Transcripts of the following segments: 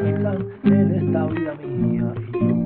tranquila en esta vida mía.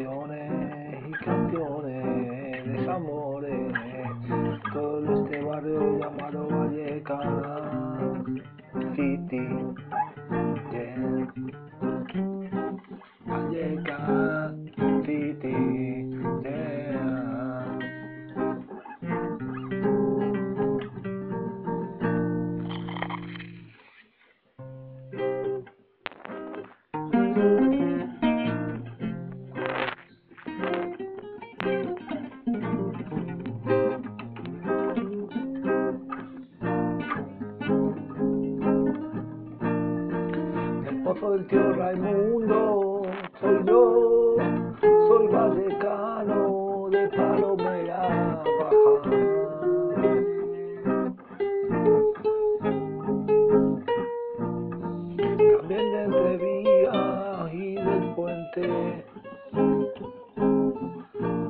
campione, il campione desamore, todo este barrio llamado vallecano, City. Yeah. El pozo del tío Raimundo, soy yo, soy vallecano de Palomera Baja. También de Entrevías y del puente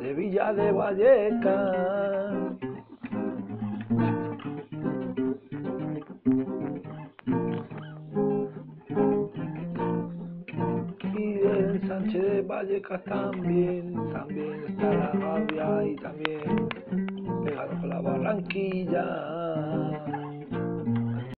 de Villa de Vallecas. Sánchez de Vallecas también, también está la Gavia y también pegado con la Barranquilla.